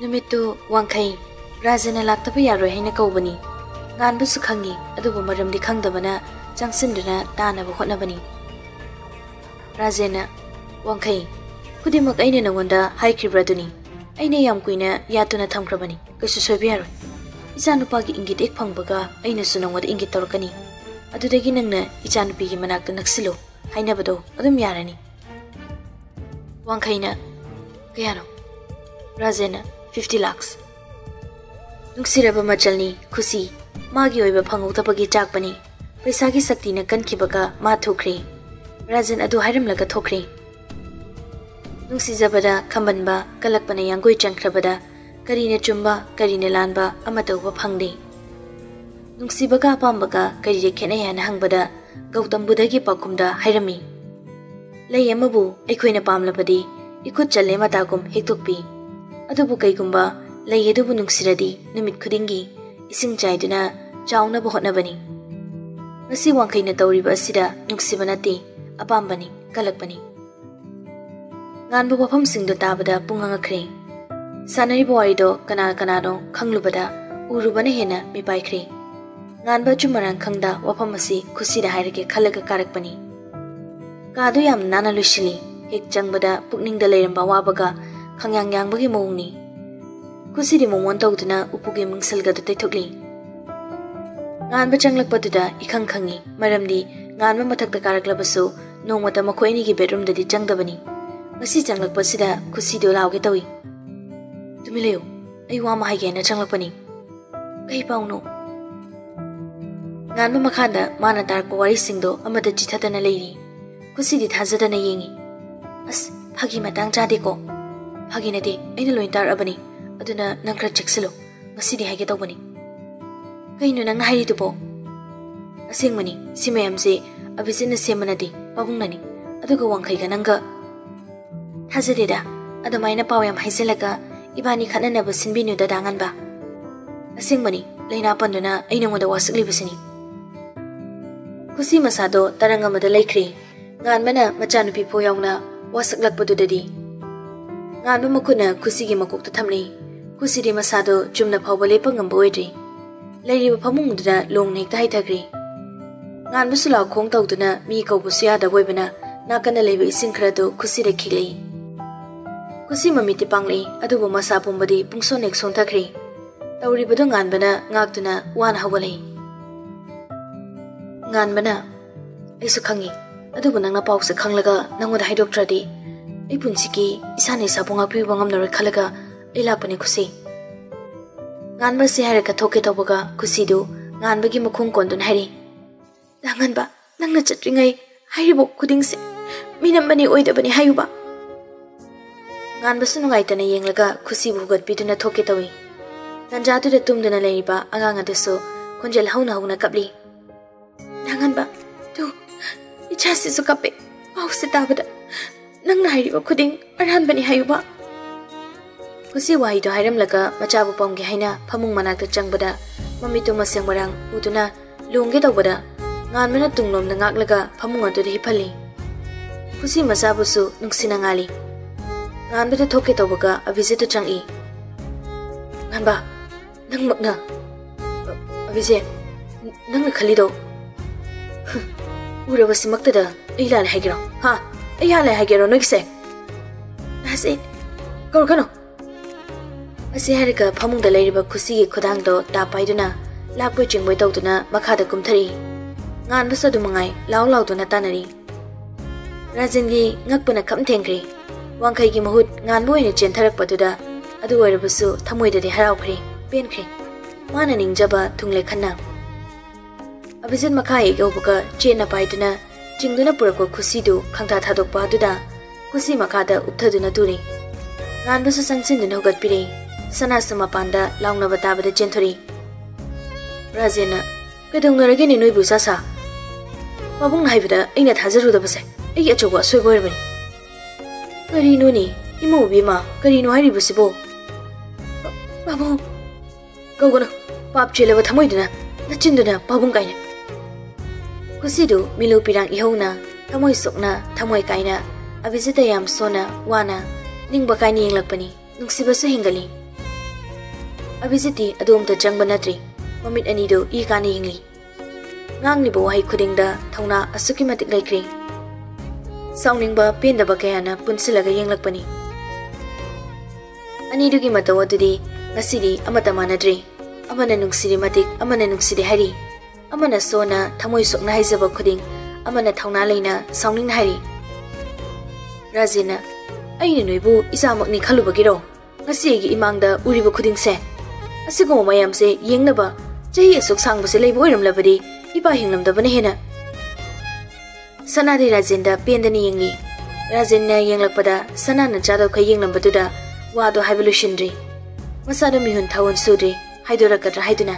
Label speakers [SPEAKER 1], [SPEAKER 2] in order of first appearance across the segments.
[SPEAKER 1] ꯅꯨꯃꯤꯠꯇꯨ ꯋꯥꯡꯈꯩ ꯔꯥꯖꯅ ꯂꯥꯛꯇꯕ ꯌꯥꯔꯣꯏ ꯍꯥꯏꯅ ꯀꯧꯕꯅꯤ ꯉꯥꯟꯕꯁꯨ ꯈꯪꯉꯤ ꯑꯗꯨꯕꯨ ꯃꯔꯝꯗꯤ ꯈꯪꯗꯕꯅ ꯆꯪꯁꯤꯟꯗꯨꯅ ꯇꯥꯅꯕ ꯍꯣꯠꯅꯕꯅꯤ ꯔꯥꯖꯦꯅ ꯋꯥꯡꯈꯩ ꯈꯨꯗꯤꯡꯃꯛ ꯑꯩꯅ ꯅꯉꯣꯟꯗ ꯍꯥꯏꯈꯤꯕ꯭ꯔꯗꯨꯅꯤ ꯑꯩꯅ ꯌꯥꯝ ꯀꯨꯏꯅ ꯌꯥꯠꯇꯨꯅ ꯊꯝꯈ꯭ꯔꯕꯅꯤ ꯀꯩꯁꯨ ꯁꯣꯏꯕ ꯌꯥꯔꯣꯏ ꯏꯆꯥꯅꯨꯄꯥꯒꯤ ꯏꯪꯒꯤꯠ ꯍꯦꯛ ꯐꯪꯕꯒ ꯑꯩꯅꯁꯨ ꯅꯉꯣꯟꯗ ꯏꯪꯒꯤꯠ ꯇꯧꯔꯛꯀꯅꯤ ꯑꯗꯨꯗꯒꯤ ꯅꯪꯅ ꯏꯆꯥꯅꯨꯄꯤꯒꯤ ꯃꯅꯥꯛꯇ ꯅꯛꯁꯤꯜꯂꯨ ꯍꯥꯏꯅꯕꯗꯣ ꯑꯗꯨꯝ ꯌꯥꯔꯅꯤ ꯋꯥꯡꯈꯩꯅ ꯀꯌꯥꯅꯣ ꯔꯥꯖꯦꯅ ꯐꯤꯐꯇꯤ ꯂꯥꯛꯁ ꯅꯨꯡꯁꯤꯔꯕ ꯃꯆꯜꯅꯤ ꯈꯨꯁꯤ ꯃꯥꯒꯤ ꯑꯣꯏꯕ ꯐꯪꯍꯧꯗꯕꯒꯤ ꯆꯥꯛꯄꯅꯤ ꯄꯩꯁꯥꯒꯤ ꯁꯛꯇꯤꯅ ꯀꯟꯈꯤꯕꯒ ꯃꯥ ꯊꯣꯛꯈ꯭ꯔꯦ ꯔꯥꯖꯟ ꯑꯗꯨ ꯍꯥꯏꯔꯝꯂꯒ ꯊꯣꯛꯈ꯭ꯔꯦ ꯅꯨꯡꯁꯤꯖꯕꯗ ꯈꯝꯕꯟꯕ ꯀꯜꯂꯛꯄꯅ ꯌꯥꯡꯒꯣꯏ ꯆꯪꯈ꯭ꯔꯕꯗ ꯀꯔꯤꯅ ꯆꯨꯝꯕ ꯀꯔꯤꯅ ꯂꯥꯟꯕ ꯑꯃ ꯇꯧꯕ ꯐꯪꯗꯦ ꯅꯨꯡꯁꯤꯕꯒ ꯑꯄꯥꯝꯕꯒ ꯀꯔꯤꯗ ꯈꯦꯠꯅꯩ ꯍꯥꯏꯅ ꯍꯪꯕꯗ ꯒꯧꯇꯝ ꯕꯨꯙꯒꯤ ꯄꯥꯎꯈꯨꯝꯗ ꯍꯥꯏꯔꯝꯃꯤ ꯂꯩ ꯑꯃꯕꯨ ꯑꯩꯈꯣꯏꯅ ꯄꯥꯝꯂꯕꯗꯤ ꯏꯈꯨꯠ ꯆꯜꯂꯦ ꯃꯇꯥꯒꯨꯝ ꯍꯦꯛꯇꯣꯛꯄꯤ ꯑꯗꯨꯕꯨ ꯀꯩꯒꯨꯝꯕ ꯂꯩ ꯑꯗꯨꯕꯨ ꯅꯨꯡꯁꯤꯔꯗꯤ ꯅꯨꯃꯤꯠ ꯈꯨꯗꯤꯡꯒꯤ ꯏꯁꯤꯡ ꯆꯥꯏꯗꯨꯅ ꯆꯥꯎꯅꯕ ꯍꯣꯠꯅꯕꯅꯤ ꯉꯁꯤ ꯋꯥꯡꯈꯩꯅ ꯇꯧꯔꯤꯕ ꯑꯁꯤꯗ ꯅꯨꯡꯁꯤꯕ ꯅꯠꯇꯦ ꯑꯄꯥꯝꯕꯅꯤ ꯀꯜꯂꯛꯄꯅꯤ ꯉꯥꯟꯕ ꯋꯥꯐꯝꯁꯤꯡꯗꯣ ꯇꯥꯕꯗ ꯄꯨꯡ ꯉꯉꯛꯈ꯭ꯔꯦ ꯁꯥꯟꯅꯔꯤꯕ ꯋꯥꯔꯤꯗꯣ ꯀꯅꯥ ꯀꯅꯥꯅꯣ ꯈꯪꯂꯨꯕꯗ ꯎꯔꯨꯕꯅ ꯍꯦꯟꯅ ꯃꯤꯄꯥꯏꯈ꯭ꯔꯦ ꯉꯥꯟꯕ ꯑꯆꯨꯝ ꯑꯔꯥꯟ ꯈꯪꯗ ꯋꯥꯐꯝ ꯑꯁꯤ ꯈꯨꯁꯤꯗ ꯍꯥꯏꯔꯒꯦ ꯈꯜꯂꯒ ꯀꯥꯔꯛꯄꯅꯤ ꯀꯥꯗꯣ ꯌꯥꯝ ꯅꯥꯟꯅ ꯂꯣꯏꯁꯤꯜꯂꯤ ꯍꯦꯛ ꯆꯪꯕꯗ ꯄꯨꯛꯅꯤꯡꯗ ꯂꯩꯔꯝꯕ ꯑꯋꯥꯕꯒ ꯈꯪꯌꯥꯡ ꯌꯥꯡꯕꯒꯤ ꯃꯑꯣꯡꯅꯤ ꯈꯨꯁꯤꯗꯤ ꯃꯣꯃꯣꯟ ꯇꯧꯗꯨꯅ ꯎꯄꯨꯒꯤ ꯃꯪꯁꯜꯒꯗꯨ ꯇꯩꯊꯣꯛꯂꯤ ꯉꯥꯟꯕ ꯆꯪꯂꯛꯄꯗꯨꯗ ꯏꯈꯪ ꯈꯪꯉꯤ ꯃꯔꯝꯗꯤ ꯉꯥꯟꯕ ꯃꯊꯛꯇ ꯀꯥꯔꯛꯂꯕꯁꯨ ꯅꯣꯡꯃꯇ ꯃꯈꯣꯏ ꯑꯅꯤꯒꯤ ꯕꯦꯗꯔꯨꯝꯗꯗꯤ ꯆꯪꯗꯕꯅꯤ ꯉꯁꯤ ꯆꯪꯂꯛꯄꯁꯤꯗ ꯈꯨꯁꯤꯗꯣ ꯂꯥꯎꯒꯦ ꯇꯧꯏ ꯇꯨꯃꯤ ꯂꯩꯌꯨ ꯑꯩ ꯋꯥ ꯑꯃ ꯍꯥꯏꯒꯦꯅ ꯆꯪꯂꯛꯄꯅꯤ ꯀꯩ ꯄꯥꯎꯅꯣ ꯉꯥꯟꯕ ꯃꯈꯥꯗ ꯃꯥꯅ ꯇꯥꯔꯛꯄ ꯋꯥꯔꯤꯁꯤꯡꯗꯣ ꯑꯃꯗ ꯆꯤꯊꯗꯅ ꯂꯩꯔꯤ ꯈꯨꯁꯤꯗꯤ ꯊꯥꯖꯗꯅ ꯌꯦꯡꯉꯤ ꯑꯁ ꯐꯥꯒꯤ ꯃꯇꯥꯡ ꯆꯥꯗꯦꯀꯣ ಹಾಗೇನದೆ ಐನ ಲೋಯಿನ್ ತಾರಬನಿ ಅದನ್ನ ನಂಗ್ ಖರ ಚೆಕ್ಸಲು ಮಸಿದಿ ಹಾಗೆ ತಗೊಬನಿ ಕೈನು ನಂಗ ಹಾಯಿದು ಪೋ ಅಸೇಂಗ್ ಮನಿ ಸಿಮೆ ಅಂಸೆ ಅಭಿಸಿನ ಸೇಮನದಿ ಪವುಂಗ್ ನನಿ ಅದುಗ ವಂಕೈಗ ನಂಗ ಹಜದೇದ ಅದಮೈನ ಪಾವಯಂ ಹೈಸಲಗ ಇಬಾನಿ ಖನನಬ ಸಿನ್ಬಿನುದ ದಾಂಗನ್ಬ ಅಸೇಂಗ್ ಮನಿ ಲೈನಾ ಪಂದುನ ಐನಂಗದ ವಾಸಲಿಬಸಿನಿ ಖುಷಿ ಮಸಾದೋ ತರಂಗಮದ ಲೈಖ್ರಿ ngan mana macha nupi pho yaung na wasak lak padu dadi ngan bu makuna kusi gi makuk ta thamli kusi ri masado chumna phawbale pa ngam boi ri lei ri phamung da long nek tai thagri ngan bu sulaw khong tau duna mi ko bu sia da boi bana na kana lei bi sing khra do kusi re khili kusi mami ti pangli adu bu masa pumbadi pungso nek song thagri tauri bu ngan bana ngak duna wan hawale ngan bana isu khangi adu bu nang na pau se khang laga nang oda hai doctor di ꯑꯩ ꯄꯨꯟꯁꯤꯒꯤ ꯏꯁꯥꯅ ꯏꯁꯥꯕꯨ ꯉꯥꯛꯄꯤꯕ ꯉꯝꯂꯔꯣꯏ ꯈꯜꯂꯒ ꯑꯩ ꯂꯥꯛꯄꯅꯤ ꯈꯨꯁꯤ ꯉꯥꯟꯕꯁꯤ ꯍꯥꯏꯔꯒ ꯊꯣꯛꯀꯦ ꯇꯧꯕꯒ ꯈꯨꯁꯤꯗꯨ ꯉꯥꯟꯕꯒꯤ ꯃꯈꯣꯡ ꯀꯣꯟꯗꯨꯅ ꯍꯥꯏꯔꯤ ꯗꯥꯉꯟꯕ ꯅꯪꯅ ꯆꯠꯇ꯭ꯔꯤꯉꯩ ꯍꯥꯏꯔꯤꯕ ꯈꯨꯗꯤꯡꯁꯦ ꯃꯤꯅꯝꯕꯅꯤ ꯑꯣꯏꯗꯕꯅꯤ ꯍꯥꯏꯌꯨꯕ ꯉꯥꯟꯕꯁꯨ ꯅꯨꯡꯉꯥꯏꯇꯅ ꯌꯦꯡꯂꯒ ꯈꯨꯁꯤꯕꯨ ꯍꯨꯒꯠꯄꯤꯗꯨꯅ ꯊꯣꯛꯀꯦ ꯇꯧꯏ ꯇꯟꯖꯥꯗꯨꯗ ꯇꯨꯝꯗꯨꯅ ꯂꯩꯔꯤꯕ ꯑꯉꯥꯡ ꯑꯗꯨꯁꯨ ꯈꯣꯟꯖꯦꯜ ꯍꯧꯅ ꯍꯧꯅ ꯀꯞꯂꯤ ꯗꯥꯉꯟꯕ ꯇꯨ ꯏꯆꯥꯁꯤꯁꯨ ꯀꯞꯄꯦ ꯄꯥꯎꯁꯦ ꯇꯥꯕꯗ ꯅꯪꯅ ꯍꯥꯏꯔꯤꯕ ꯈꯨꯗꯤꯡ ꯑꯔꯥꯟꯕꯅꯤ ꯍꯥꯏꯌꯨꯕ ꯈꯨꯁꯤ ꯋꯥꯍꯩꯗꯣ ꯍꯥꯏꯔꯝꯂꯒ ꯃꯆꯥꯕꯨ ꯄꯝꯒꯦ ꯍꯥꯏꯅ ꯐꯃꯨꯡ ꯃꯅꯥꯛꯇ ꯆꯪꯕꯗ ꯃꯃꯤꯠꯇꯨ ꯃꯁꯦꯡ ꯃꯔꯥꯡ ꯎꯗꯨꯅ ꯂꯣꯡꯒꯦ ꯇꯧꯕꯗ ꯉꯥꯟꯕꯅ ꯇꯨꯡꯂꯣꯝꯗ ꯉꯥꯛꯂꯒ ꯐꯃꯨꯡ ꯑꯗꯨꯗ ꯍꯤꯞꯍꯜꯂꯤ ꯈꯨꯁꯤ ꯃꯆꯥꯕꯨꯁꯨ ꯅꯨꯡꯁꯤꯅ ꯉꯥꯜꯂꯤ ꯉꯥꯟꯕꯗ ꯊꯣꯛꯀꯦ ꯇꯧꯕꯒ ꯑꯚꯤꯖꯤꯠꯇꯨ ꯆꯪꯏ ꯉꯥꯟꯕ ꯅꯪꯃꯛꯅ ꯑꯚꯤꯖꯤꯠ ꯅꯪꯅ ꯈꯜꯂꯤꯗꯣ ꯎꯔꯕꯁꯤꯃꯛꯇꯗ ꯑꯩ ꯂꯥꯜꯂꯦ ꯍꯥꯏꯒꯦꯔꯣ ꯍꯥ 이하네 하게로 늑세 아시 그걸 가노 아시 하니까 파몽다 레이버 쿠시기 코당도 다 빠이드나 락부 징보이 더우드나 마카다 꿈터리 ngan basa du mangai lao lao du na tanari rajin gi ngak puna kham thengri wang khai gi mahut ngan boi ne chen tharak patuda adu wai bu su thamoi da de harau khri pen khri mana ning mà thungle khanna abijit makai ge ubuka chen na paiduna ꯆꯤꯡꯗꯨꯅ ꯄꯨꯔꯛꯄ ꯈꯨꯁꯤꯗꯨ ꯈꯪꯊꯥ ꯊꯥꯗꯣꯛꯄ ꯑꯗꯨꯗ ꯈꯨꯁꯤ ꯃꯈꯥꯗ ꯎꯞꯊꯗꯨꯅ ꯇꯨꯔꯤ ꯉꯥꯟꯕꯁꯨ ꯆꯪꯁꯤꯟꯗꯨꯅ ꯍꯧꯒꯠꯄꯤꯔꯦ ꯁꯅꯥꯁꯨ ꯃꯄꯥꯟꯗ ꯂꯥꯎꯅꯕ ꯇꯥꯕꯗ ꯆꯦꯟꯊꯣꯔꯤ ꯔꯥꯖꯦꯟꯅ ꯀꯩꯗꯧꯅꯔꯒꯦꯅꯦ ꯅꯣꯏꯕꯨ ꯆꯥꯁꯥ ꯃꯕꯨꯡꯅ ꯍꯥꯏꯕꯗ ꯑꯩꯅ ꯊꯥꯖꯔꯨꯗꯕꯁꯦ ꯑꯩꯒꯤ ꯑꯆꯧꯕ ꯑꯁꯣꯏꯕ ꯑꯣꯏꯔꯕꯅꯤ ꯀꯔꯤꯅꯣꯅꯦ ꯏꯃꯧ ꯏꯕꯦꯝꯃ ꯀꯔꯤꯅꯣ ꯍꯥꯏꯔꯤꯕꯁꯤꯕꯣ ꯄꯥꯕꯨꯡ ꯀꯧꯒꯅꯨ ꯄꯥꯞ ꯆꯦꯜꯂꯕ ꯊꯃꯣꯏꯗꯨꯅ ꯅꯆꯤꯟꯗꯨꯅ ꯄꯥꯕꯨꯡ ꯀꯥꯏꯅ kusidu milu pirang ihona thamoi sokna thamoi kaina abijita yam sona, wana ningba kaini yenglakpani nungsibasu hingali abijiti adomta jangba natri mamit, anido i kani yengli ngangni bo wahai khudingda thauna asuki, matik, laikri. Sauningba pendaba kayana punsilaga yenglakpani anidugi matawa tudi ngasidi amata manadri amana nungsidi matik, amana nungsidi hari amana sona, thamoi sokna haijaba khuding. Amana thauna leina, songning hairi rajina aini noibu isamak ni khalu bagiro ngasi gi imang da uriba khuding se. Asigo mayam se yengna ba. Chahi asok sang base leibo iram labadi ipa hinglam da bane hena. Sanadi rajin da pendani yengi rajin na yenglak pada sana na chado khay yenglam batuda wa do habilushin ri. Masada mihun thawon sudri haidora katra haiduna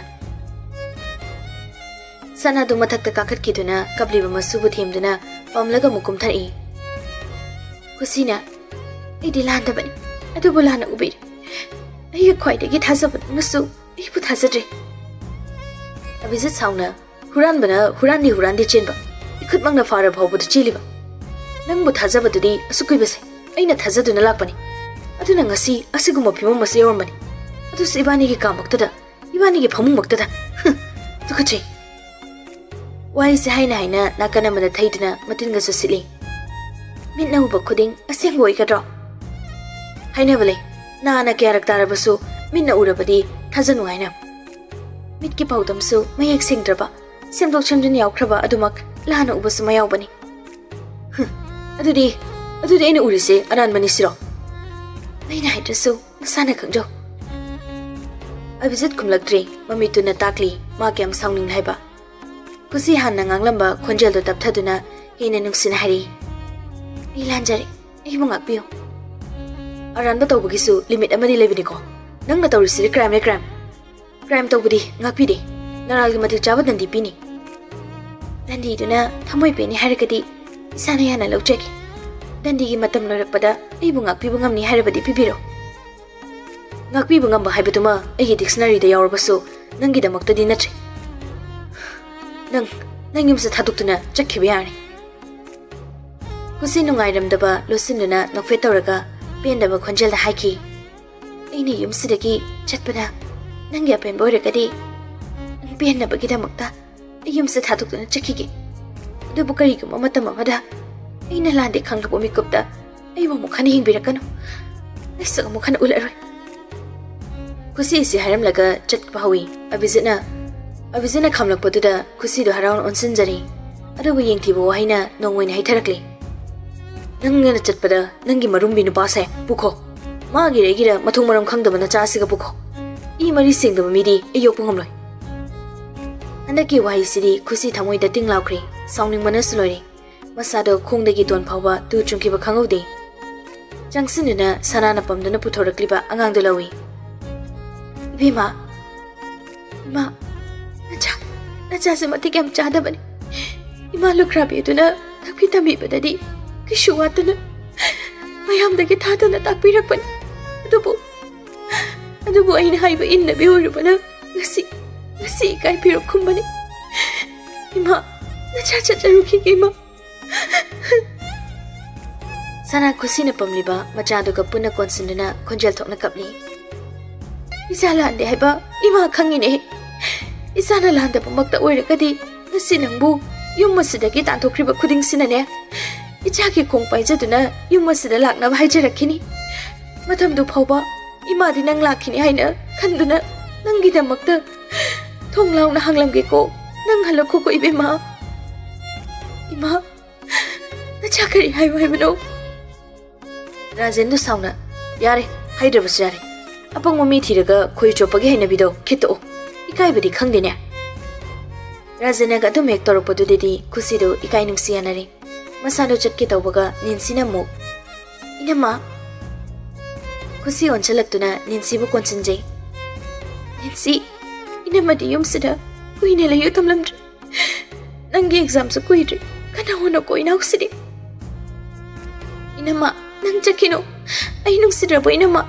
[SPEAKER 1] ꯁꯅꯥ ꯗꯨ ꯃꯊꯛ ꯇ ꯀꯥꯈꯠ ꯀꯤꯗꯨꯅ ꯀꯞꯂꯤꯕ ꯃꯁꯨꯕꯨ ꯊꯦꯝꯗꯨꯅ ꯄꯝꯂꯒ ꯃꯨꯀꯨꯝ ꯊꯔꯛꯏ ꯈꯨꯁꯤꯅ ꯑꯩꯗꯤ ꯂꯥꯟꯗꯕꯅꯤ ꯑꯗꯨꯕꯨ ꯂꯥꯟꯅ ꯎꯕꯤꯔꯦ ꯑꯩꯒꯤ ꯈ꯭ꯋꯥꯏꯗꯒꯤ ꯊꯥꯖꯕꯗꯨꯅꯁꯨ ꯑꯩꯕꯨ ꯊꯥꯖꯗ꯭ꯔꯦ ꯑꯕꯤꯖꯤꯠ ꯁꯥꯎꯅ ꯍꯨꯔꯥꯟꯕꯅ ꯍꯨꯔꯥꯟꯗꯤ ꯍꯨꯔꯥꯟꯗꯤ ꯆꯦꯟꯕ ꯏꯈꯨꯠꯃꯛꯅ ꯐꯥꯔ ꯐꯥꯎꯕꯗ ꯆꯦꯜꯂꯤꯕ ꯅꯪꯕꯨ ꯊꯥꯖꯕꯗꯨꯗꯤ ꯑꯁꯨꯛ ꯀꯨꯏꯕꯁꯦ ꯑꯩꯅ ꯊꯥꯖꯗꯨꯅ ꯂꯥꯛꯄꯅꯤ ꯑꯗꯨꯅ ꯉꯁꯤ ꯑꯁꯤꯒꯨꯝꯕ ꯐꯤꯕꯝ ꯑꯁꯤ ꯌꯧꯔꯝꯕꯅꯤ ꯑꯗꯨꯁꯨ ꯏꯕꯥꯅꯤꯒꯤ ꯀꯥꯃꯛꯇꯗ ꯏꯕꯥꯅꯤꯒꯤ ꯐꯃꯨꯡꯃꯛꯇꯗ ꯇꯨꯀꯠꯆꯩ Wari se hai nai na na kana mana thai dina matin ga so sili. Min na uba kuding aseng goi ka dro. Hai na bale na na kya rak tara basu min na ura badi thajan wai na. Mit ki pau dam su mai ek sing draba. Sem dok cham jin yau khraba adumak la na uba su mai yau bani. Hm adudi adudi ene uri se aran mani siro. Mai nai drasu sa na khang jo. Abhijit kumlak dre mami tu na takli ma kyam saung ning hai ba pusi han na ngang lamba khonjel do tap thaduna ine nungsin hari nilanjari ibu ngak piu aran ba tawbu gisu limit amadi lebini ko nang na tawri sir crime le crime crime tawbu di ngak pi de naral gi matik chawat nandi pi ni dandi duna thamoi pe ni harikati isana yana lokcheki dandi gi matam lorapada ibu ngak pi bungam ni haribadi pibiro ngak pi bungam ba haibetuma egi dictionary da yawar basu nangi da makta di natri nang nang yum sa thaduk tuna chakhi biyani kusin nungai ram daba lusin nana nokfe tawraga pen daba khonjel da haiki ini yum sidagi chatpana nang ya pen boy rakadi nang pen na bagida makta yum sa thaduk tuna chakhi gi du bukari gum amata mamada ina lande khang bo mikup da ai wa mukhani hing birakano ai sa mukhana ularoi kusi si haram laga chat pahawi abizina Abizina khamlak patuda kusi do haraun onsin jari. Adu bu yengthi bo haina nongwen hai tharakli. Nang ngena chatpada nangi marum binu pasai pukho. Ma gi regi ra mathung maram khang da mana cha siga pukho. I mari sing da mi di e yok pungam loi. Anda ki wai sidi kusi thamoi da ting laukri songning manas loi. Masado khung da gi ton phawa tu chungki ba khangau de. Jangsin na sana na pam da na puthorakli ba angang da lawi. Bima. Ima. ꯅꯆꯥꯁꯦ ꯃꯇꯤꯛ ꯌꯥꯝ ꯆꯥꯗꯕꯅꯤ ꯏꯃꯥ ꯂꯨꯈ꯭ꯔꯥꯕꯤ ꯑꯗꯨꯅ ꯇꯥꯛꯄꯤ ꯇꯝꯕꯤꯕꯗꯗꯤ ꯀꯩꯁꯨ ꯋꯥꯠꯇꯅ ꯃꯌꯥꯝꯗꯒꯤ ꯊꯥꯗꯅ ꯇꯥꯛꯄꯤꯔꯛꯄꯅꯤ ꯑꯗꯨꯕꯨ ꯑꯗꯨꯕꯨ ꯑꯩꯅ ꯍꯥꯏꯕ ꯏꯟꯅꯕꯤ ꯑꯣꯏꯔꯨꯕꯅ ꯉꯁꯤ ꯉꯁꯤ ꯏꯀꯥꯏꯕꯤꯔꯛ ꯈꯨꯝꯕꯅꯤ ꯏꯃꯥ ꯅꯆꯥ ꯆꯠꯆꯔꯨꯈꯤꯒꯦ ꯏꯃꯥ ꯁꯅꯥ ꯈꯨꯁꯤꯅ ꯄꯝꯂꯤꯕ ꯃꯆꯥꯗꯨꯒ ꯄꯨꯟꯅ ꯀꯣꯟꯁꯤꯟꯗꯨꯅ ꯈꯣꯟꯖꯦꯜ ꯊꯣꯛꯅ ꯀꯞꯂꯤ ꯏꯆꯥ ꯂꯥꯟꯗꯦ ꯍꯥꯏꯕ ꯏꯃꯥ ꯈꯪꯉꯤꯅꯦ ꯏꯁꯥꯅ ꯂꯥꯟꯗꯕꯃꯛꯇ ꯑꯣꯏꯔꯒꯗꯤ ꯉꯁꯤ ꯅꯪꯕꯨ ꯌꯨꯝ ꯑꯁꯤꯗꯒꯤ ꯇꯥꯟꯊꯣꯛꯈ꯭ꯔꯤꯕ ꯈꯨꯗꯤꯡꯁꯤꯅꯅꯦ ꯏꯆꯥꯒꯤ ꯈꯣꯡ ꯄꯥꯏꯖꯗꯨꯅ ꯌꯨꯝ ꯑꯁꯤꯗ ꯂꯥꯛꯅꯕ ꯍꯥꯏꯖꯔꯛꯈꯤꯅꯤ ꯃꯇꯝꯗꯨ ꯐꯥꯎꯕ ꯏꯃꯥꯗꯤ ꯅꯪ ꯂꯥꯛꯈꯤꯅꯤ ꯍꯥꯏꯅ ꯈꯟꯗꯨꯅ ꯅꯪꯒꯤꯗꯃꯛꯇ thong lao na hang lam ge ko, nang halo ko ko ibe ma. Ima, na cha kari hai wai bano rajendu sauna yare hai dra bus yare apang mami thiraga khoi chopage hai na bido khito ꯏꯀꯥꯏꯕꯗꯤ ꯈꯪꯗꯦꯅꯦ ꯔꯥꯖꯅ ꯑꯗꯨꯝ ꯍꯦꯛ ꯇꯧꯔꯛꯄꯗꯨꯗꯗꯤ ꯈꯨꯁꯤꯗꯨ ꯏꯀꯥꯏ ꯅꯨꯡꯁꯤ ꯌꯥꯅꯔꯦ ꯃꯁꯥꯗꯨ ꯆꯠꯀꯦ ꯇꯧꯕꯒ ꯅꯤꯟꯁꯤꯅ ꯑꯃꯨꯛ ꯏꯅꯝꯃ ꯈꯨꯁꯤ ꯑꯣꯟꯁꯤꯜꯂꯛꯇꯨꯅ ꯅꯤꯟꯁꯤꯕꯨ ꯀꯣꯟꯁꯤꯟꯖꯩ ꯅꯤꯟꯁꯤ ꯏꯅꯝꯃꯗꯤ ꯌꯨꯝꯁꯤꯗ ꯀꯨꯏꯅ ꯂꯩꯌꯨ ꯊꯝꯂꯝꯗ꯭ꯔꯦ ꯅꯪꯒꯤ ꯑꯦꯛꯖꯥꯝꯁꯨ ꯀꯨꯏꯗ꯭ꯔꯤ ꯀꯅꯥ ꯍꯣꯟꯅ ꯀꯣꯏꯅꯥꯎꯁꯤꯗꯤ ꯏꯅꯝꯃ ꯅꯪ ꯆꯠꯈꯤꯅꯣ ꯑꯩ ꯅꯨꯡꯁꯤꯗ꯭ꯔꯕꯣ ꯏꯅꯝꯃ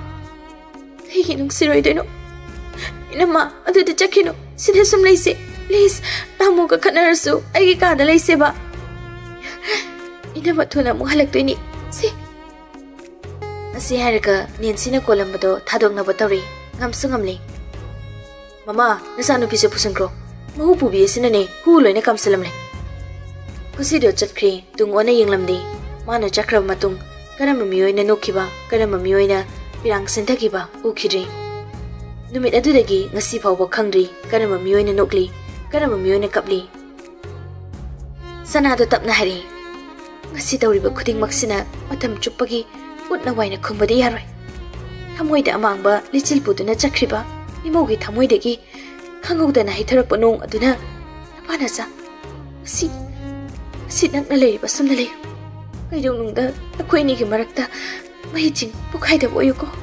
[SPEAKER 1] ꯀꯩꯒꯤ ꯅꯨꯡꯁꯤꯔꯣꯏꯗꯣꯏꯅꯣ ಏನಮ್ಮ ಅದು ಚಕ್ಕಿನು ಸಿದೆ ಸುಮ್ ಲೈಸೆ ಪ್ಲೀಸ್ ರಾಮುಗ ಕನ್ನಡಸು ಐಗೆ ಕಾದ ಲೈಸೆ ಬಾ ಇನಮ್ಮ ಥೂನ ಅಮುಕ್ ಹಲಕ್ತೊಯ್ನಿ ಸಿ ꯉꯁꯤ ꯍꯥꯏꯔꯒ ꯅꯦꯟꯁꯤꯅ ꯀꯣꯜꯂꯝꯕꯗꯣ ꯊꯥꯗꯣꯛꯅꯕ ꯇꯧꯔꯤ ꯉꯝꯁꯨ ꯉꯝꯂꯤ ꯃꯃꯥ ꯅꯆꯥꯅꯨꯄꯤꯁꯨ ꯄꯨꯁꯤꯟꯈ꯭ꯔꯣ ꯃꯍꯨ ꯄꯨꯕꯤꯁꯤꯅꯅꯦ ꯍꯨ ꯂꯣꯏꯅ ꯀꯝꯁꯤꯜꯂꯝꯂꯦ ꯀꯨꯁꯤꯗꯣ ꯆꯠꯈ꯭ꯔꯦ ꯇꯨꯡ ꯑꯣꯟꯅ ꯌꯦꯡꯂꯝꯗꯦ ꯃꯥꯅ ꯆꯠꯈ꯭ꯔꯕ ꯃꯇꯨꯡ ꯀꯔꯝꯕ ꯃꯤꯑꯣꯏꯅ ꯅꯣꯛꯈꯤꯕ ꯀꯔꯝꯕ ꯃꯤꯑꯣꯏꯅ ꯄꯤꯔꯥꯡ ꯁꯤꯟꯊꯈꯤꯕ ꯎꯈꯤꯗ꯭ꯔꯤ nangi exam sa kuidri kana hono ko ina uksidi inama nang chakino ai nung sidra bo inama hei nung siroi deno inama adu de chakino sine sum leise please tamu ka khanarasu ai ki ka da leise ba inama thuna mu halak toini si asi harga ninsina kolambado thadok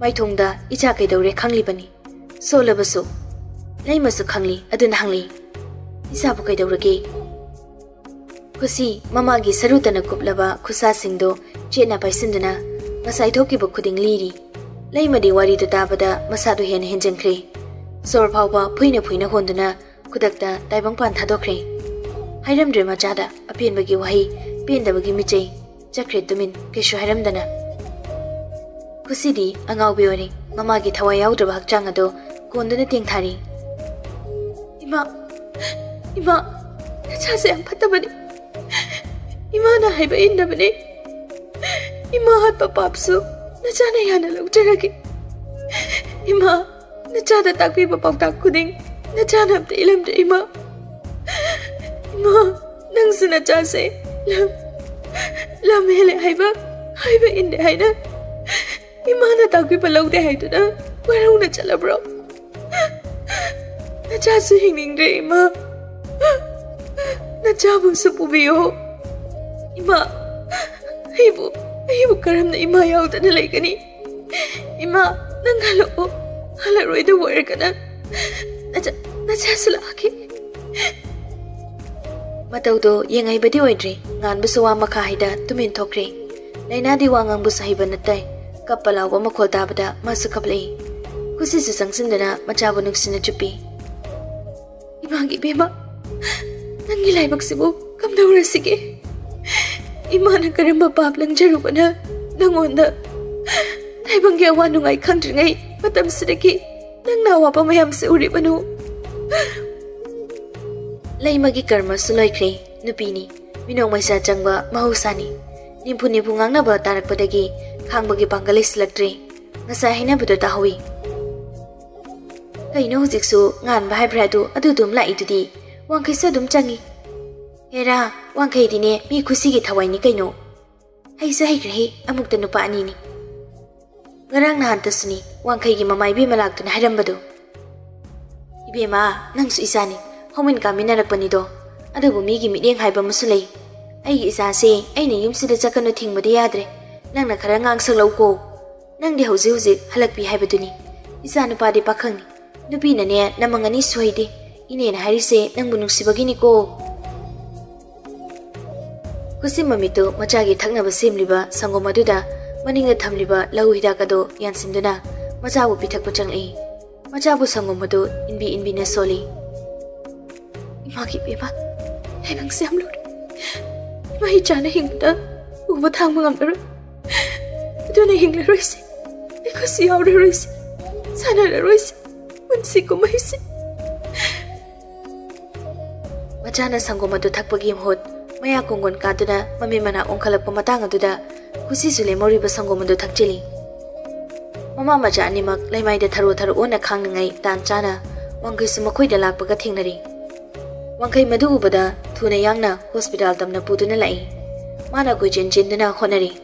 [SPEAKER 1] mai thong da icha kai dore khangli bani so la basu lai masu khangli ít hangli isa cái đầu dore ge kusi mama gi saru ba, kuplaba khusa sinh do che na paisin dana masai thoki bu khuding liri lai ma de wari da dabada masa do hen hen jeng kre sor phau ba hồn phuina na, dana kudak ta tai bang pan thado kre hairam dre ma cha da apen ba cái wahi pen da ba gi mi mình chakre số ke shu hairam na. ꯂꯤꯔꯤ ꯂꯩꯃꯗꯤ ꯋꯥꯔꯤꯗꯨ ꯇꯥꯕꯗ ꯃꯁꯥꯗꯨ ꯍꯦꯟꯅ ꯍꯦꯟꯖꯤꯟꯈ꯭ꯔꯦ ꯁꯣꯔ ꯐꯥꯎꯕ ꯐꯨꯏꯅ ꯐꯨꯏꯅ ꯍꯣꯟꯗꯨꯅ ꯈꯨꯗꯛꯇ ꯇꯥꯏꯕꯪꯄꯥꯟ ꯊꯥꯗꯣꯛꯈ꯭ꯔꯦ ꯍꯥꯏꯔꯝꯗ꯭ꯔꯦ ꯃꯆꯥꯗ ꯑꯄꯦꯟꯕꯒꯤ ꯋꯥꯍꯩ ꯄꯦꯟꯗꯕꯒꯤ ꯃꯤꯆꯩ ꯆꯠꯈ꯭ꯔꯦ ꯇꯨꯃꯤꯟ ꯀꯩꯁꯨ ꯍꯥꯏꯔꯝꯗꯅ ꯈꯨꯁꯤꯗꯤ ꯑꯉꯥꯎꯕꯤ ꯑꯣꯏꯔꯦ ꯃꯃꯥꯒꯤ ꯊꯋꯥꯏ ꯌꯥꯎꯗ꯭ꯔꯕ ꯍꯛꯆꯥꯡ ꯑꯗꯣ ꯀꯣꯟꯗꯨꯅ ꯇꯦꯡꯊꯥꯔꯤ ꯏꯃꯥ ꯏꯃꯥ ꯅꯆꯥꯁꯦ ꯌꯥꯝ ꯐꯠꯇꯕꯅꯤ ꯏꯃꯥꯅ ꯍꯥꯏꯕ ꯏꯟꯗꯕꯅꯤ ꯏꯃꯥ ꯍꯥꯠꯄ ꯄꯥꯞꯁꯨ ꯅꯆꯥꯅ ꯌꯥꯅ ꯂꯧꯖꯔꯒꯦ ꯏꯃꯥ ꯅꯆꯥꯗ ꯇꯥꯛꯄꯤꯕ ꯄꯥꯎꯇꯥꯛ ꯈꯨꯗꯤꯡ ꯅꯆꯥꯅ ꯑꯝꯇ ꯏꯜꯂꯝꯗꯦ ꯏꯃꯥ ꯏꯃꯥ ꯅꯪꯁꯨ ꯅꯆꯥꯁꯦ ꯂꯝ ꯂꯝ ꯍꯦꯜꯂꯦ ꯍꯥꯏꯕ ꯍꯥꯏꯕ ꯏꯟꯗꯦ ꯍꯥꯏꯅ ꯏꯃꯥꯅ ꯇꯥꯛꯄꯤꯕ ꯂꯧꯗꯦ ꯍꯥꯏꯗꯨꯅ ꯋꯥꯔꯧꯅ ꯆꯠꯂꯕ꯭ꯔꯣ ꯅꯆꯥꯁꯨ ꯍꯤꯡꯅꯤꯡꯗ꯭ꯔꯦ ꯏꯃꯥ ꯅꯆꯥꯕꯨꯁꯨ ꯄꯨꯕꯤꯌꯣ ꯏꯃꯥ ꯑꯩꯕꯨ ꯑꯩꯕꯨ ꯀꯔꯝꯅ ꯏꯃꯥ ꯌꯥꯎꯗꯅ ꯂꯩꯒꯅꯤ ꯏꯃꯥ ꯅꯪ ꯍꯜꯂꯛꯑꯣ ꯍꯜꯂꯔꯣꯏꯗꯕ ꯑꯣꯏꯔꯒꯅ ꯅꯆꯥꯁꯨ ꯂꯥꯛꯈꯤ ꯃꯇꯧꯗꯣ ꯌꯦꯡꯍꯩꯕꯗꯤ ꯑꯣꯏꯗ꯭ꯔꯤ ꯉꯥꯟꯕꯁꯨ ꯋꯥ ꯃꯈꯥ ꯍꯩꯗ ꯇꯨꯃꯤꯟ ꯊꯣꯛꯈ꯭ꯔꯦ ꯂꯥꯏꯅꯥꯗꯤ ꯋꯥ ꯉꯥꯡꯕꯁꯨ ꯍꯩꯕ ꯅꯠꯇꯦ ಕಪ್ಪಲಾಗುವ ಮಖೋತಾಬದ ಮಸು ಕಪ್ಲೈ ಕುಸಿಸು ಸಂಸಿಂದನ ಮಚಾವು ನುಕ್ಸಿನ ಚುಪ್ಪಿ ಇಮಾಗಿ ಬೇಮ ನಂಗೆ ಲೈಮಕ್ಸಿವು ಕಮ್ದೌರಸಿಗೆ ಇಮಾನ ಕರಂಬ ಪಾಪ ಲಂಜರುವನ ನಂಗೊಂದ ಲೈಬಂಗೆ ಅವ ನುಂಗೈ ಖಂಡ್ರಿಂಗೈ ಮತಂಸಿದಗಿ ನಂಗ್ನ ಅವಾಪ ಮಯಂಸೆ ಉರಿಬನು ಲೈಮಗಿ ಕರ್ಮಸು ಲೈಖ್ರೆ ನುಪಿನಿ ಮಿನೋ ಮೈಸಾ ಚಂಗ್ವ ಮಹೌಸಾನಿ ನಿಂಪು ನಿಂಪು ngang na ba tarak padagi ꯈꯥꯡꯕꯒꯤ ꯄꯥꯡꯒꯜ ꯂꯩꯁꯤꯜꯂꯛꯇ꯭ꯔꯦ ꯉꯁꯥꯏ ꯍꯥꯏꯅꯕꯗꯣ ꯇꯥꯍꯧꯏ ꯀꯩꯅꯣ ꯍꯧꯖꯤꯛꯁꯨ ꯉꯥꯟꯕ ꯍꯥꯏꯕ꯭ꯔꯥ ꯑꯗꯨ ꯑꯗꯨ ꯑꯗꯨꯝ ꯂꯥꯛꯏꯗꯨꯗꯤ ꯋꯥꯡꯈꯩꯁꯨ ꯑꯗꯨꯝ ꯆꯪꯉꯤ ꯍꯦꯔꯥ ꯋꯥꯡꯈꯩꯗꯤꯅꯦ ꯃꯤ ꯈꯨꯁꯤꯒꯤ ꯊꯋꯥꯏꯅꯤ ꯀꯩꯅꯣ ꯍꯩꯁꯨ ꯍꯩꯈ꯭ꯔꯦꯍꯦ ꯑꯃꯨꯛꯇ ꯅꯨꯄꯥ ꯑꯅꯤꯅꯤ ꯉꯔꯥꯡ ꯅꯍꯥꯟꯇꯁꯨꯅꯤ ꯋꯥꯡꯈꯩꯒꯤ ꯃꯃꯥ ꯏꯕꯦꯝꯃ ꯂꯥꯛꯇꯨꯅ ꯍꯥꯏꯔꯝꯕꯗꯣ ꯏꯕꯦꯝꯃ ꯅꯪꯁꯨ ꯏꯆꯥꯅꯤ ꯍꯧꯃꯤꯟ ꯀꯥꯃꯤꯟꯅꯔꯛꯄꯅꯤꯗꯣ ꯑꯗꯨꯕꯨ ꯃꯤꯒꯤ ꯃꯤꯠꯌꯦꯡ ꯍꯥꯏꯕ ꯑꯃꯁꯨ ꯂꯩ ꯑꯩꯒꯤ ꯏꯆꯥꯁꯦ ꯑꯩꯅ ꯌꯨꯝꯁꯤꯗ ꯆꯠꯀꯅꯨ ꯊꯤꯡꯕꯗꯤ ꯌꯥꯗ꯭ꯔꯦ nàng nang nakhara ngang sang lau ko. Nang de hozi hozi halak pi hai baduni isa nupa de pakhang nupi na ne namangani suai de. Ine na hari se, nang bunung sibagi ni ko. Kusi mami to macha gi thakna ba sem liba sangoma du da. Maning na tham liba lau hida ka do, yan mà duna macha bu pithak puchang ei macha bu sangoma do inbi inbi na soli imagi beba hai bang cha nè mai chana hingda uba thang mangam ru. una hing laruisi kosi yaua ruisi sana la ruisi mansikumaisi majana sango madu tak pa gimhot maya kungon ka duna mame manak onkalaka matang aduda husisule mari ba sango madu tak jili mama maja ani mak laimai da taru aro unna kang nangai an hana wangkaisu makoida lak a katennari wankai madu ubada una yangna hospital amna uunalai a na ienenunaa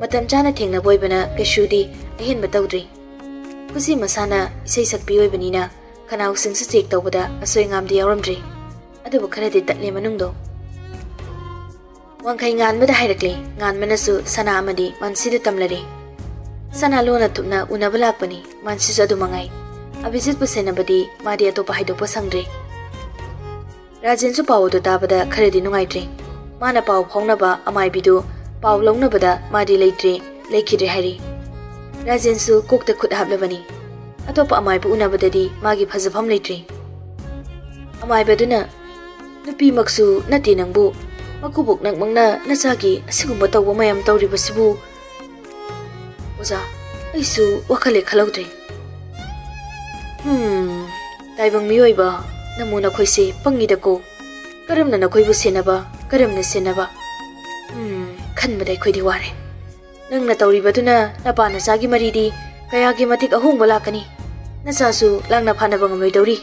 [SPEAKER 1] matam chana thengna boibana kesu di ahin batawdri kusi masana isai sakpi oibani na khanau sing su chek tawbada asoi ngam di yawramdri adu bukhara di tatle manung do wangai ngan mada hairakle ngan manasu sana amadi mansi de tamlare sana lona thupna unabala pani mansi jadu mangai abhijit pusena badi madi ato pahai do pasangre rajin su pawo do tabada khare di nungai tre mana pawo phongna ba amai bidu ꯄꯥꯎ ꯂꯧꯅꯕꯗ ꯃꯥꯗꯤ ꯂꯩꯇ꯭ꯔꯦ ꯂꯩꯈꯤꯗ꯭ꯔꯦ ꯍꯥꯏꯔꯤ ꯔꯥꯖꯦꯟꯁꯨ ꯀꯣꯛꯇ ꯈꯨꯠ ꯍꯥꯞꯂꯕꯅꯤ ꯑꯇꯣꯞꯄ ꯑꯃꯥꯏꯕ ꯎꯅꯕꯗꯗꯤ ꯃꯥꯒꯤ ꯐꯖꯐꯝ ꯂꯩꯇ꯭ꯔꯦ ꯑꯃꯥꯏꯕꯗꯨꯅ ꯅꯨꯄꯤꯃꯛꯁꯨ ꯅꯠꯇꯦ ꯅꯪꯕꯨ ꯃꯀꯨꯕꯣꯛ ꯅꯛꯃꯛꯅ ꯅꯆꯥꯒꯤ ꯑꯁꯤꯒꯨꯝꯕ ꯇꯧꯕ ꯃꯌꯥꯝ ꯇꯧꯔꯤꯕꯁꯤꯕꯨ ꯑꯣꯖꯥ ꯑꯩꯁꯨ ꯋꯥꯈꯜ ꯈꯜꯍꯧꯗ꯭ꯔꯦ ꯍꯝ ꯇꯥꯏꯕꯪ ꯃꯤꯑꯣꯏꯕ ꯅꯃꯨ ꯅꯈꯣꯏꯁꯦ ꯄꯪꯉꯤꯗꯀꯣ ꯀꯔꯝꯅ ꯅꯈꯣꯏꯕꯨ ꯁꯦꯟꯅꯕ ꯀꯔꯝꯅ ꯁꯦꯟꯅꯕ ꯍꯝ ꯈꯟꯕꯗ ꯑꯩꯈꯣꯏꯗꯤ ꯋꯥꯔꯦ ꯅꯪꯅ ꯇꯧꯔꯤꯕꯗꯨꯅ ꯅꯄꯥ ꯅꯆꯥꯒꯤ ꯃꯔꯤꯗꯤ ꯀꯌꯥꯒꯤ ꯃꯇꯤꯛ ꯑꯍꯣꯡꯕ ꯂꯥꯛꯀꯅꯤ ꯅꯆꯥꯁꯨ ꯂꯥꯛꯅ ꯐꯥꯅꯕ ꯉꯝꯂꯣꯏꯗꯧꯔꯤ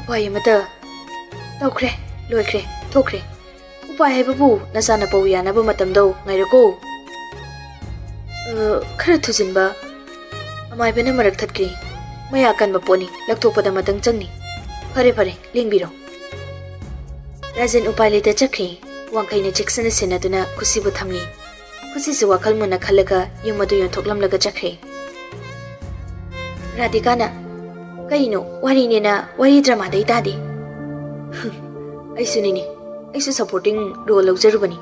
[SPEAKER 1] ꯎꯄꯥꯏ ꯑꯃꯠꯇ ꯇꯧꯈ꯭ꯔꯦ ꯂꯣꯏꯈ꯭ꯔꯦ ꯊꯣꯛꯈ꯭ꯔꯦ ꯎꯄꯥꯏ ꯍꯥꯏꯕꯕꯨ ꯅꯆꯥꯅ ꯄꯧ ꯌꯥꯅꯕ ꯃꯇꯝꯗꯣ ꯉꯥꯏꯔꯣꯀꯣ ꯈꯔ ꯊꯨꯖꯤꯟꯕ ꯑꯃꯥꯏꯕꯅ ꯃꯔꯛ ꯊꯠꯈ꯭ꯔꯤ ꯃꯌꯥ ꯀꯟꯕ ꯄꯣꯠꯅꯤ ꯂꯧꯊꯣꯛꯄꯗ ꯃꯇꯝ ꯆꯪꯅꯤ ꯐꯔꯦ ꯐꯔꯦ ꯂꯦꯡꯕꯤꯔꯣ ꯔꯥꯖꯦꯟ ꯎꯄꯥꯏ ꯂꯩꯇ ꯆꯠꯈ꯭ꯔꯤ ꯋꯥꯡꯈꯩꯅ ꯆꯦꯛꯁꯤꯟꯅ ꯁꯦꯟꯅꯗꯨꯅ ꯈꯨꯁꯤꯕꯨ ꯊꯝꯂꯤ ꯈꯨꯁꯤꯁꯨ ꯋꯥꯈꯜ ꯃꯨꯟꯅ ꯈꯜꯂꯒ ꯌꯨꯝ ꯑꯗꯨ ꯌꯣꯟꯊꯣꯛꯂꯝꯂꯒ ꯆꯠꯈ꯭ꯔꯦ ꯔꯥꯙꯤꯀꯥꯅ ꯀꯩꯅꯣ ꯋꯥꯔꯤꯅꯦꯅ ꯋꯥꯔꯤ ꯗ꯭ꯔꯃꯥꯗꯩ ꯇꯥꯗꯦ ꯑꯩꯁꯨꯅꯤꯅꯦ ꯑꯩꯁꯨ ꯁꯄꯣꯔꯇꯤꯡ ꯔꯣꯜ ꯂꯧꯖꯔꯨꯕꯅꯤ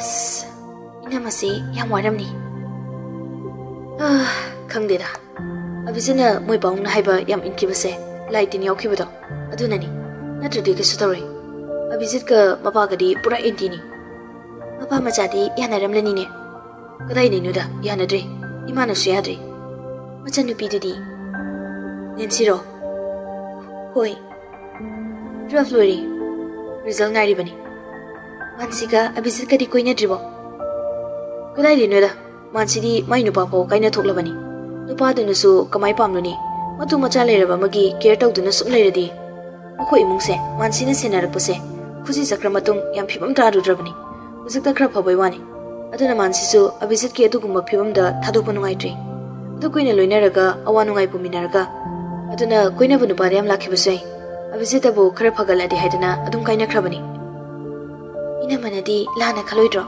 [SPEAKER 1] ꯑꯁ ꯏꯅꯝꯃꯁꯤ ꯌꯥꯝ ꯋꯥꯔꯝꯅꯤ ꯈꯪꯗꯦꯗ ꯑꯕꯤꯁꯤꯅ ꯃꯣꯏ ꯄꯥꯎꯡꯅ ꯍꯥꯏꯕ ꯌꯥꯝ ꯏꯟꯈꯤꯕꯁꯦ ꯂꯥꯏ ꯇꯤꯟ ꯌꯥꯎꯈꯤꯕꯗꯣ ꯑꯗꯨꯅꯅꯤ ꯅꯠꯇ꯭ꯔꯗꯤ ꯀꯩꯁꯨ ꯇꯧꯔꯣꯏ ma cả ka, mapa ka di pura enti ni. Mapa ma cha di ya na ram lani ne. Ka dai ni nu da ya na dre. Ima na su ya dre. Ma cha nu pi di di. Nen si ro. Hoi. Dra flori result ngai ri bani mansi cả đi coi di koi bao. Cái đây này ni nu da mansi đi mai nu pa ko kai na thok la bani nu pa du nu su ka mai pam nu ni. Ma tu ma chả le ra ba, ma gi care tau du na sum le ra di. Ma khoi imung se xin na se na ra pu se. खुशी सक्र मतुंग याम फिबम तारु द्रबनी उजक तखर फबई वानी अदुना मानसिसु अभिजित के अदुगुम फिबम द थादोप नुगाइट्री अदु कुइन लोइनरगा अवा नुगाइ पुमिनरगा अदुना कुइन बनु बारियम लाखिबसै अभिजित अबु खर फगलदे हाइदना अदुम काइना Kharbani ina manadi lana khaloidro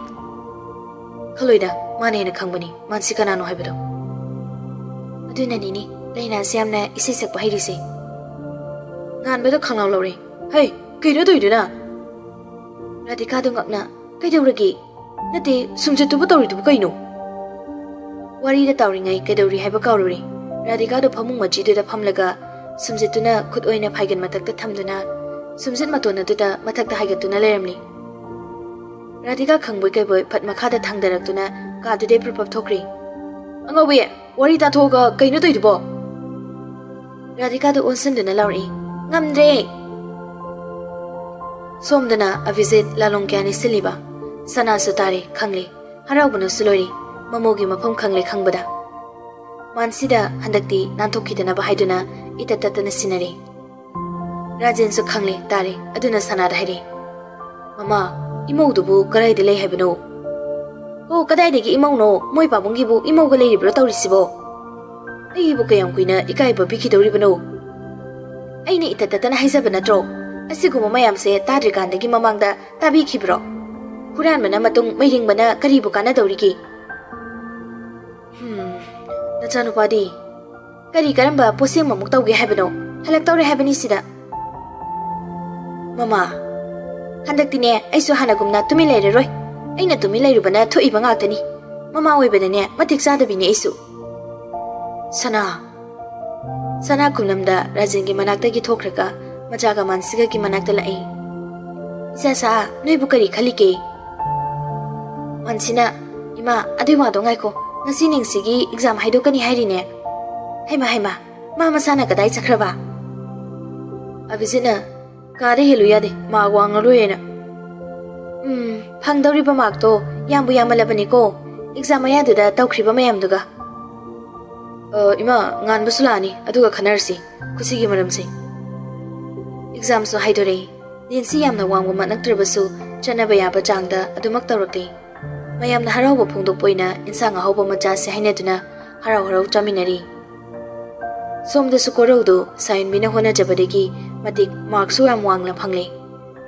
[SPEAKER 1] khaloida mane na khangbani mansi kana no haibado aduna nini leina siamna isai sakpa hairi se ngan bedo khanglaw lawre hey kaido doiduna Radhika do ngakna, kai dau ragi. Nati sumje tu botori tu kai no. Wari da tauri ngai kai dau ri hai ba kau ri. Radhika do phamung ma ji da pham laga sumje tu na khut oi na phai gan matak ta tham tu na. Sumje ma to na tu da matak ta hai gan tu na leram ni. Radhika khang boi kai boi phat ma kha da thang da rak tu na ka du de prapap thok ri. Anga boi wari ta thoga kai na toi du bo. Radhika do onsen du na lauri. Ngamdre. Ngamdre. Somdana a visit lalong kyani siliba. Sana sutari khangli. Haraubuna sulori. Mamogi mapam khangli khangbada. Mansida handakti nantokidana bahaiduna itatatana sinari. Rajan su khangli tari aduna sana dhairi. Mama, imau dubu karai dilei habino. Oh, kadai degi imau no, moi babungi bu imau galei ribro taurisibo. Ai bu kayam kuina ikai babiki tauribano. Ai ni itatatana haisa bana tro ꯑꯁꯤꯒꯨꯝꯕ ꯃꯌꯥꯝꯁꯦ ꯇꯥꯗ꯭ꯔꯤꯀꯥꯟꯗꯒꯤ ꯃꯃꯥꯡꯗ ꯇꯥꯕꯤꯈꯤꯕ꯭ꯔꯣ ꯍꯨꯔꯥꯟꯕꯅ ꯃꯇꯨꯡ ꯃꯩꯔꯤꯡꯕꯅ ꯀꯔꯤꯕꯨ ꯀꯥꯟꯅꯗꯧꯔꯤꯒꯦ ꯍꯝ ꯅꯆꯥꯅꯨꯄꯥꯗꯤ ꯀꯔꯤ ꯀꯔꯝꯕ ꯄꯣꯠꯁꯦꯝꯃꯃꯨꯛ ꯇꯧꯒꯦ ꯍꯥꯏꯕꯅꯣ ꯍꯜꯂꯛꯇꯧꯔꯦ ꯍꯥꯏꯕꯅꯤ ꯁꯤꯗ ꯃꯃꯥ ꯍꯟꯗꯛꯇꯤꯅꯦ ꯑꯩꯁꯨ ꯍꯥꯟꯅꯒꯨꯝꯅ ꯇꯨꯃꯤꯟ ꯂꯩꯔꯔꯣꯏ ꯑꯩꯅ ꯇꯨꯃꯤꯟ ꯂꯩꯔꯨꯕꯅ ꯊꯣꯛꯏꯕ ꯉꯥꯛꯇꯅꯤ ꯃꯃꯥ ꯑꯣꯏꯕꯗꯅꯦ ꯃꯇꯤꯛ ꯆꯥꯗꯕꯤꯅꯦ ꯑꯩꯁꯨ ꯁꯅꯥ ꯁꯅꯥ ꯈꯨꯝꯅꯝꯗ ꯔꯥꯖꯦꯟꯒꯤ ꯃꯅꯥꯛꯇꯒꯤ ꯊꯣꯛꯈ꯭ꯔꯒ ꯃꯆꯥꯒ ꯃꯥꯟꯁꯤꯒꯒꯤ ꯃꯅꯥꯛꯇ ꯂꯥꯛꯏ ꯏꯆꯥꯁꯥ ꯅꯣꯏꯕꯨ ꯀꯔꯤ ꯈꯜꯂꯤꯒꯦ ꯃꯥꯟꯁꯤꯅ ꯏꯃꯥ ꯑꯗꯨꯏ ꯋꯥꯗꯣ ꯉꯥꯏꯈꯣ ꯉꯁꯤ ꯅꯤꯡꯁꯤꯒꯤ ꯑꯦꯛꯖꯥꯝ ꯍꯥꯏꯗꯣꯛꯀꯅꯤ ꯍꯥꯏꯔꯤꯅꯦ ꯍꯩꯃꯥ ꯍꯩꯃꯥ ꯃꯥ ꯃꯁꯥꯅ ꯀꯗꯥꯏ ꯆꯠꯈ꯭ꯔꯕ ꯑꯕꯤꯖꯤꯠꯅ ꯀꯥꯗ ꯍꯦꯜꯂꯨ ꯌꯥꯗꯦ ꯃꯥ ꯋꯥꯡꯉꯔꯣꯏꯅ ꯎꯝ ꯐꯪꯗꯧꯔꯤꯕ ꯃꯥꯔꯛꯇꯣ ꯌꯥꯝꯕꯨ ꯌꯥꯝꯃꯜꯂꯕꯅꯤꯀꯣ ꯑꯦꯛꯖꯥꯝ ꯃꯌꯥꯗꯨꯗ ꯇꯧꯈ꯭ꯔꯤꯕ ꯃꯌꯥꯝꯗꯨꯒ ꯏꯃꯥ ꯉꯥꯟꯕꯁꯨ ꯂꯥꯛꯑꯅꯤ ꯑꯗꯨꯒ ꯈꯟꯅꯔꯁꯤ ꯈꯨꯁꯤꯒꯤ ꯃꯔꯝꯁꯦ ꯑꯦꯛꯖꯥꯝꯁꯨ ꯍꯥꯏꯗꯣꯔꯛꯏ ꯅꯦꯟꯁꯤ ꯌꯥꯝꯅ ꯋꯥꯡꯕꯃꯛ ꯅꯠꯇ꯭ꯔꯕꯁꯨ ꯆꯠꯅꯕ ꯌꯥꯕ ꯆꯥꯡꯗ ꯑꯗꯨꯃꯛ ꯇꯧꯔꯛꯂꯤ ꯃꯌꯥꯝꯅ ꯍꯔꯥꯎꯕ ꯐꯣꯡꯗꯣꯛꯄ ꯑꯣꯏꯅ ꯏꯟꯁꯥꯡ ꯑꯍꯥꯎꯕ ꯃꯆꯥꯁꯦ ꯍꯥꯏꯅꯗꯨꯅ ꯍꯔꯥꯎ ꯍꯔꯥꯎ ꯆꯥꯃꯤꯟꯅꯔꯤ ꯁꯣꯝꯗꯁꯨ ꯀꯣꯔꯧꯗꯨ ꯁꯥꯏꯟꯕꯤꯅ ꯍꯣꯠꯅꯖꯕꯗꯒꯤ ꯃꯇꯤꯛ ꯃꯥꯔꯛꯁꯨ ꯌꯥꯝ ꯋꯥꯡꯅ ꯐꯪꯂꯦ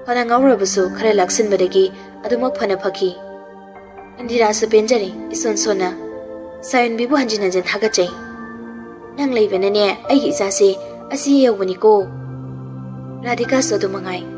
[SPEAKER 1] ꯐꯅ ꯉꯥꯎꯔꯕꯁꯨ ꯈꯔ ꯂꯥꯛꯁꯤꯟꯕꯗꯒꯤ ꯑꯗꯨꯃꯛ ꯐꯅ ꯐꯈꯤ ꯏꯟꯗꯤꯔꯥꯁꯨ ꯄꯦꯟꯖꯔꯦ ꯏꯁꯣꯟ ꯁꯣꯟꯅ ꯁꯥꯏꯟꯕꯤꯕꯨ ꯍꯟꯖꯤꯟ ꯍꯟꯖꯤꯟ ꯊꯥꯒꯠꯆꯩ ꯅꯪ ꯂꯩꯕꯅꯅꯦ ꯑꯩꯒꯤ ꯏꯆꯥꯁꯦ ꯑꯁꯤ ꯌꯧꯕꯅꯤꯀꯣ Radhika Sodomangai.